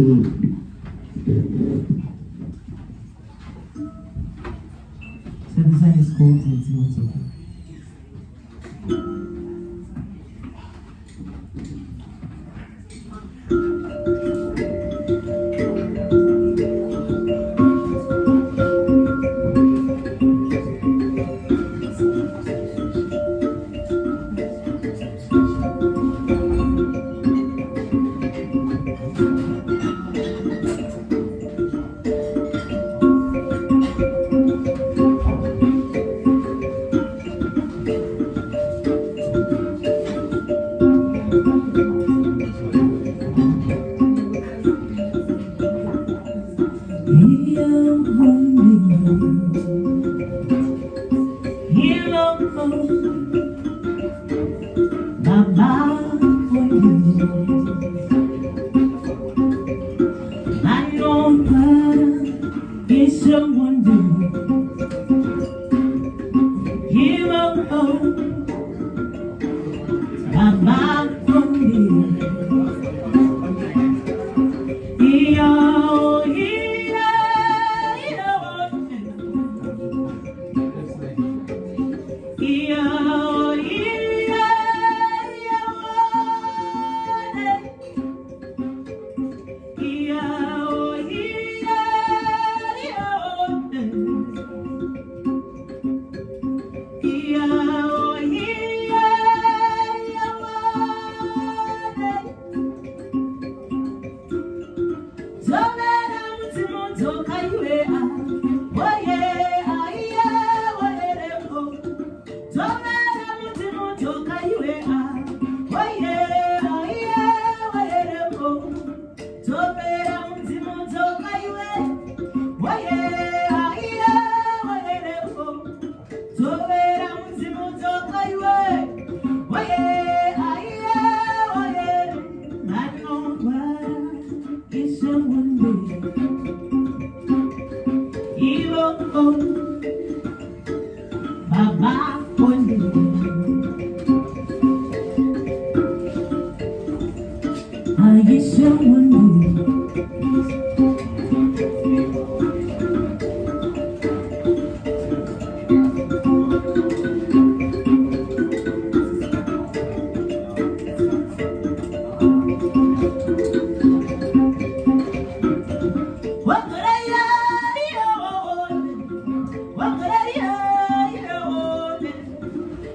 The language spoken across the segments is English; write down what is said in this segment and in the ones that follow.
Service and escort and Hello, my love for you. Bye-bye. 爱一生温暖。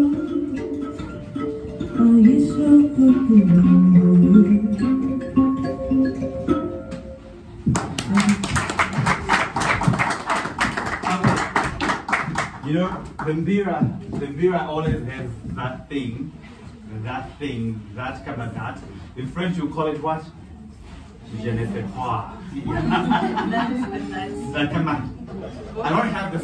You know, Gambira, Gambira always has that thing, that thing, that kind of that. In French, you call it what? Je ne sais pas. That kind of, I don't have the